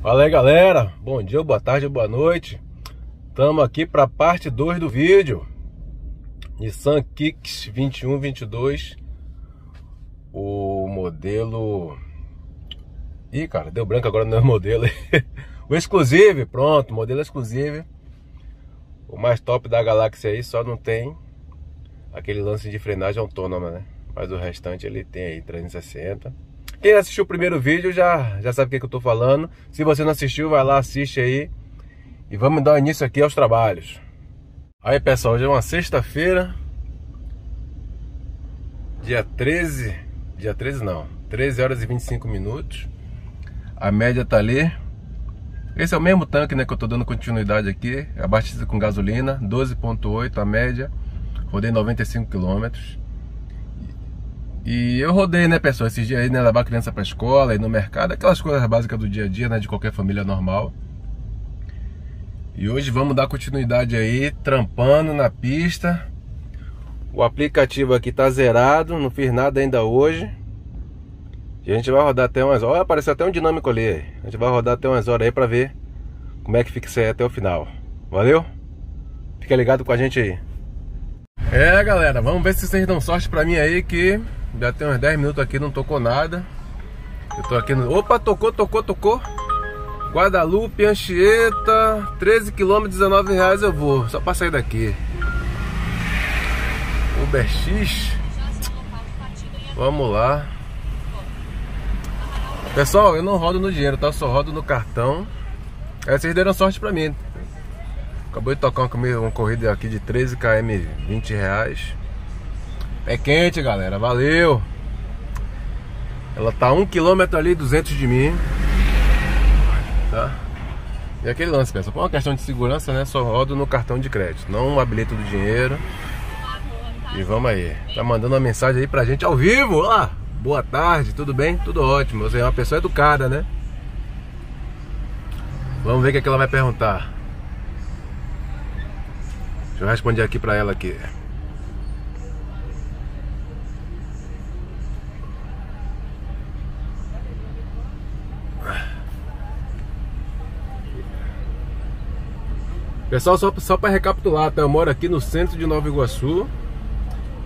Fala aí galera, bom dia, boa tarde, boa noite. Estamos aqui para a parte 2 do vídeo. Nissan Kicks 2122 O modelo Ih cara, deu branco agora no é modelo. O exclusive, pronto, modelo exclusive. O mais top da galáxia aí, só não tem Aquele lance de frenagem autônoma, né? Mas o restante ele tem aí 360 quem assistiu o primeiro vídeo já, já sabe o que, que eu tô falando. Se você não assistiu, vai lá, assiste aí. E vamos dar início aqui aos trabalhos. Aí pessoal, hoje é uma sexta-feira. Dia 13. Dia 13 não. 13 horas e 25 minutos. A média tá ali. Esse é o mesmo tanque né, que eu tô dando continuidade aqui. Abastecido com gasolina. 12.8 a média. Rodei 95 quilômetros. E eu rodei, né, pessoal, esses dias aí, né, levar criança pra escola, ir no mercado, aquelas coisas básicas do dia a dia, né, de qualquer família normal. E hoje vamos dar continuidade aí, trampando na pista. O aplicativo aqui tá zerado, não fiz nada ainda hoje. E a gente vai rodar até umas horas. Apareceu até um dinâmico ali. A gente vai rodar até umas horas aí pra ver como é que fica isso aí até o final. Valeu? Fica ligado com a gente aí. É, galera, vamos ver se vocês dão sorte pra mim aí que já tem uns 10 minutos aqui, não tocou nada. Eu tô aqui no... Opa, tocou, tocou, tocou. Guadalupe, Anchieta, 13 km, 19 reais eu vou. Só pra sair daqui. Uber. Vamos lá. Pessoal, eu não rodo no dinheiro, tá? Eu só rodo no cartão. Aí vocês deram sorte pra mim. Acabou de tocar uma, uma corrida aqui de 13 km, 20 reais. É quente, galera. Valeu. Ela tá um quilômetro ali, 200 de mim. Tá? E aquele lance, pessoal. Por uma questão de segurança, né? Só rodo no cartão de crédito. Não habilito do dinheiro. E vamos aí. Tá mandando uma mensagem aí pra gente ao vivo. Olá. Boa tarde, tudo bem? Tudo ótimo. Você é uma pessoa educada, né? Vamos ver o que, é que ela vai perguntar. Deixa eu responder aqui pra ela aqui. Pessoal, só, só para recapitular, tá? Eu moro aqui no centro de Nova Iguaçu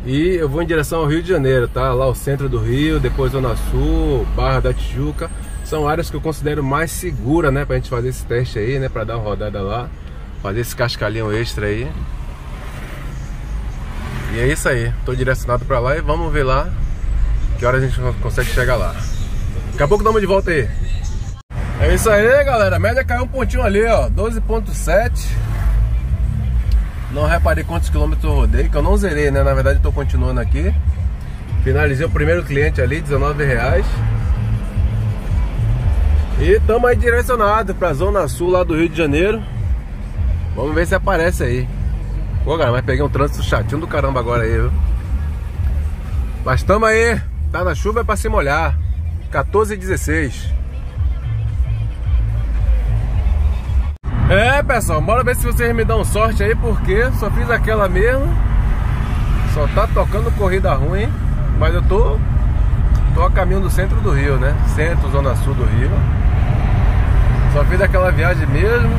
e eu vou em direção ao Rio de Janeiro, tá? Lá o centro do Rio, depois Zona Sul, Barra da Tijuca. São áreas que eu considero mais seguras, né? Pra gente fazer esse teste aí, né? Pra dar uma rodada lá. Fazer esse cascalhão extra aí. E é isso aí. Tô direcionado pra lá e vamos ver lá que hora a gente consegue chegar lá. Daqui a pouco damos de volta aí. É isso aí, galera. A média caiu um pontinho ali, ó. 12.7. Não reparei quantos quilômetros eu rodei, que eu não zerei, né? Na verdade, estou continuando aqui. Finalizei o primeiro cliente ali, 19 reais. E estamos aí direcionado para a Zona Sul lá do Rio de Janeiro. Vamos ver se aparece aí. Pô, galera, mas peguei um trânsito chatinho do caramba agora aí, viu? Mas estamos aí. Tá na chuva é para se molhar. 14 e 16. É, pessoal, bora ver se vocês me dão sorte aí, porque só fiz aquela mesmo. Só tá tocando corrida ruim, mas eu tô tô a caminho do centro do Rio, né? Centro, zona sul do Rio. Só fiz aquela viagem mesmo.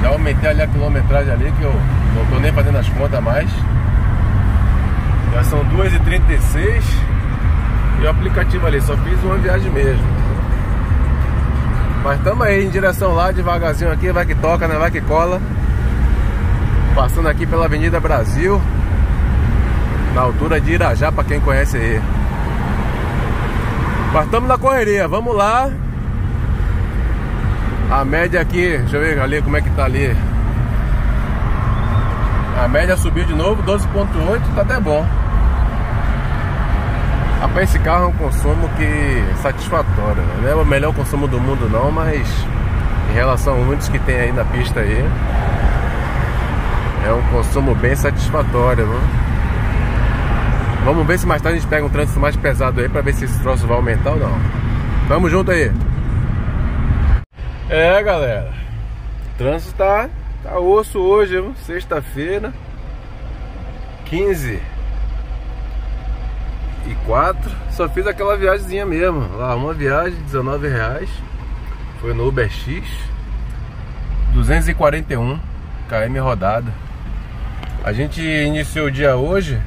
Já aumentei ali a quilometragem ali, que eu não tô nem fazendo as contas mais. Já são 2h36 e o aplicativo ali, só fiz uma viagem mesmo. Mas estamos aí em direção lá, devagarzinho aqui, vai que toca, né? Vai que cola. Passando aqui pela Avenida Brasil. Na altura de Irajá, para quem conhece aí. Mas estamos na correria, vamos lá. A média aqui, deixa eu ver ali como é que tá ali. A média subiu de novo, 12.8, tá até bom. Rapaz, esse carro é um consumo que satisfatório. Né? Não é o melhor consumo do mundo não, mas em relação a muitos que tem aí na pista aí, é um consumo bem satisfatório. Né? Vamos ver se mais tarde a gente pega um trânsito mais pesado aí para ver se esse troço vai aumentar ou não. Tamo junto aí. É, galera. O trânsito tá, tá osso hoje, sexta-feira. 15 e quatro Só fiz aquela viagemzinha mesmo. Lá, uma viagem, 19 reais. Foi no Uber X 241 km rodada. A gente iniciou o dia hoje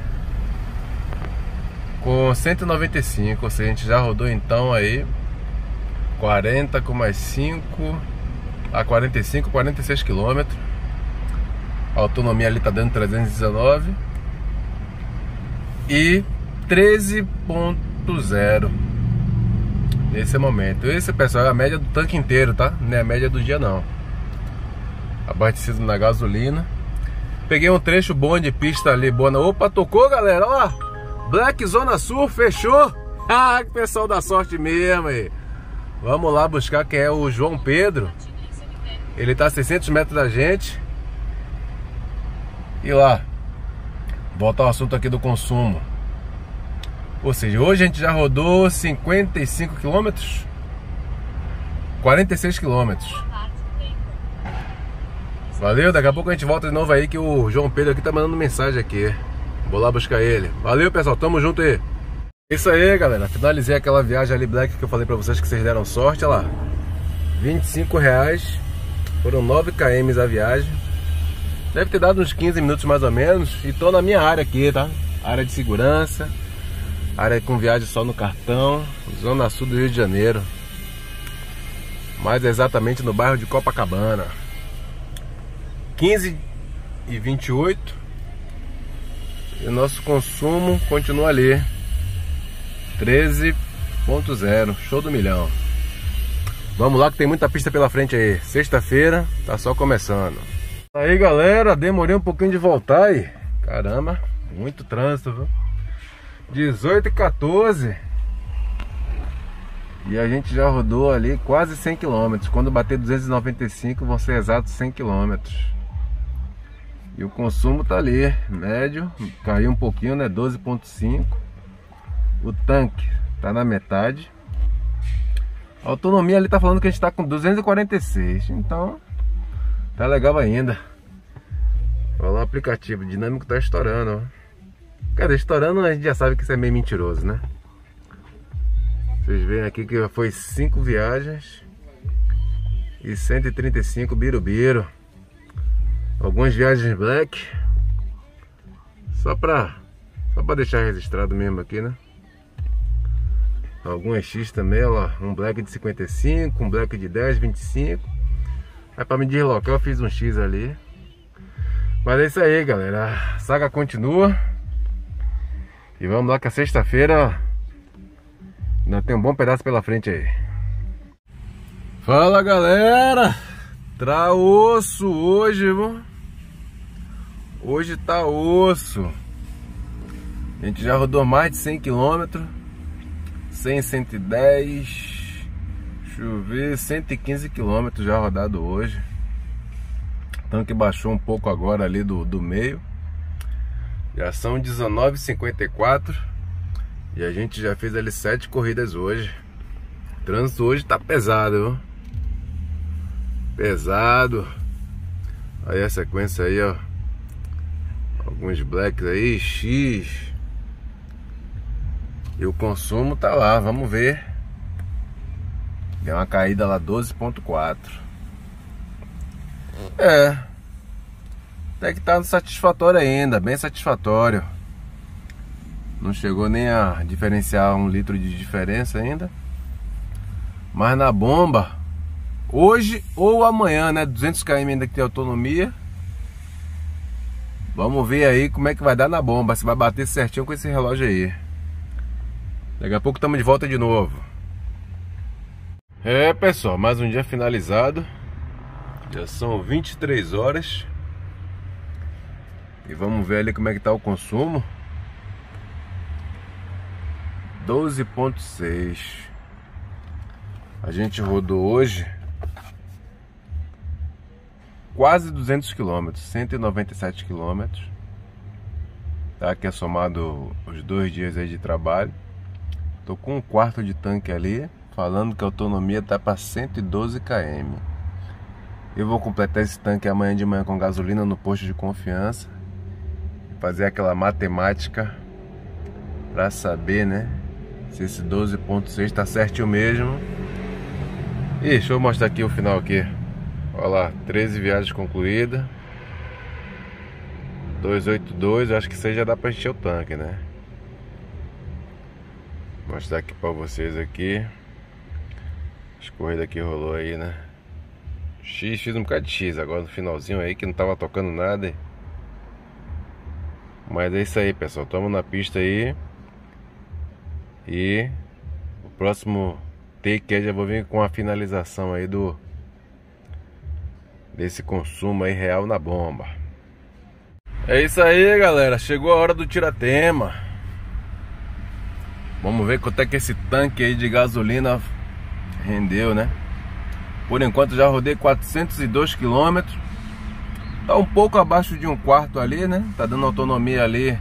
com 195, ou seja, a gente já rodou então aí 40 com mais 5 a 45, 46 quilômetros. A autonomia ali tá dando 319 e 13.0 nesse momento. Esse pessoal é a média do tanque inteiro, tá? Não é a média do dia não. Abastecido na gasolina. Peguei um trecho bom de pista ali, boa. Opa, tocou, galera, ó. Black Zona Sul, fechou? Ah, que pessoal da sorte mesmo aí. Vamos lá buscar quem é o João Pedro. Ele tá a 600 metros da gente. E lá, voltar ao assunto aqui do consumo. Ou seja, hoje a gente já rodou 55 quilômetros, 46 quilômetros. Valeu, daqui a pouco a gente volta de novo aí que o João Pedro aqui tá mandando mensagem aqui. Vou lá buscar ele. Valeu, pessoal. Tamo junto aí. Isso aí, galera. Finalizei aquela viagem ali Black que eu falei pra vocês que vocês deram sorte. Olha lá. 25 reais. Foram 9 km a viagem. Deve ter dado uns 15 minutos mais ou menos. E tô na minha área aqui, tá? Área de segurança. Área com viagem só no cartão. Zona Sul do Rio de Janeiro. Mais exatamente no bairro de Copacabana. 15 e 28 e o nosso consumo continua ali. 13.0, show do milhão. Vamos lá que tem muita pista pela frente aí. Sexta-feira, tá só começando. Aí galera, demorei um pouquinho de voltar aí. Caramba, muito trânsito, viu? 18 e 14. E a gente já rodou ali quase 100 km. Quando bater 295 vão ser exatos 100 km. E o consumo tá ali, médio, caiu um pouquinho, né? 12.5. O tanque tá na metade. A autonomia ali tá falando que a gente tá com 246. Então, tá legal ainda. Olha lá o aplicativo, dinâmico tá estourando, ó. Cara, estourando a gente já sabe que isso é meio mentiroso, né? Vocês veem aqui que foi 5 viagens e 135 birubiru. Algumas viagens black. Só pra, só pra deixar registrado mesmo aqui, né? Algumas X também, ó. Um black de 55, um black de 10, 25. Aí pra me deslocar eu fiz um X ali. Mas é isso aí, galera. A saga continua. E vamos lá que a sexta-feira ainda tem um bom pedaço pela frente aí. Fala, galera! Traosso hoje, viu? Hoje tá osso. A gente já rodou mais de 100 km. 100, 110. Deixa eu ver, 115 km já rodado hoje. Tanque baixou um pouco agora ali do, do meio. Já são 19h54. E a gente já fez ali 7 corridas hoje. O trânsito hoje tá pesado, viu? Pesado. Aí a sequência aí, ó alguns blacks aí, X. E o consumo tá lá, vamos ver. Deu uma caída lá 12.4. É. Até que tá satisfatório ainda, bem satisfatório. Não chegou nem a diferenciar um litro de diferença ainda. Mas na bomba, hoje ou amanhã, né? 200 km ainda que tem autonomia. Vamos ver aí como é que vai dar na bomba, se vai bater certinho com esse relógio aí. Daqui a pouco estamos de volta de novo. É, pessoal, mais um dia finalizado. Já são 23 horas. E vamos ver ali como é que tá o consumo. 12.6. A gente rodou hoje quase 200 quilômetros, 197 quilômetros. Tá? Que é somado os dois dias aí de trabalho. Tô com um quarto de tanque ali, falando que a autonomia tá para 112 km. Eu vou completar esse tanque amanhã de manhã com gasolina no posto de confiança. Fazer aquela matemática para saber, né? Se esse 12.6 tá certinho mesmo. E deixa eu mostrar aqui o final aqui. Olha lá, 13 viagens concluídas. 282, eu acho que isso aí já dá pra encher o tanque, né? Vou mostrar aqui pra vocês aqui. As corridas que rolou aí, né? X, fiz um bocado de X agora no finalzinho aí que não tava tocando nada. Mas é isso aí, pessoal. Tamo na pista aí. E o próximo take aí já vou vir com a finalização aí do desse consumo aí real na bomba. É isso aí, galera. Chegou a hora do tiratema. Vamos ver quanto é que esse tanque aí de gasolina rendeu, né? Por enquanto já rodei 402 quilômetros. Tá um pouco abaixo de um quarto ali, né? Tá dando autonomia ali,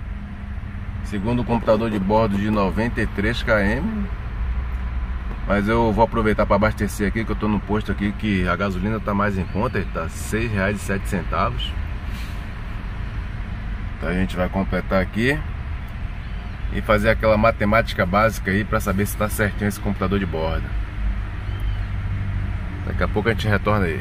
segundo o computador de bordo, de 93 km. Mas eu vou aproveitar para abastecer aqui, que eu tô no posto aqui que a gasolina tá mais em conta, tá R$ 6,07. Então a gente vai completar aqui e fazer aquela matemática básica aí para saber se está certinho esse computador de bordo. Daqui a pouco a gente retorna aí.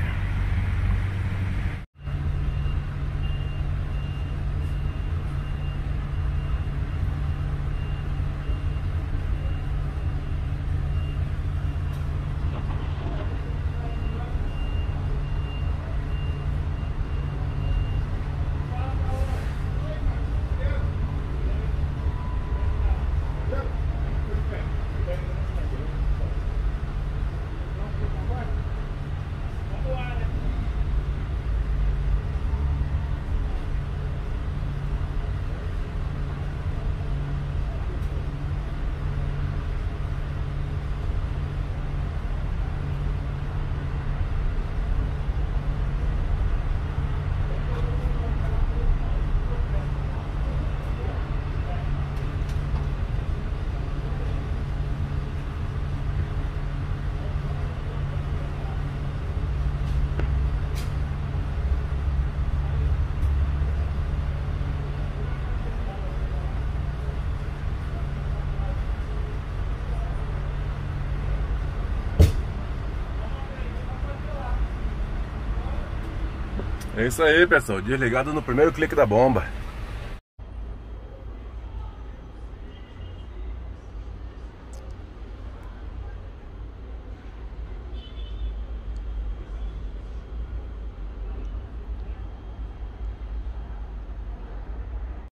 É isso aí, pessoal. Desligado no primeiro clique da bomba.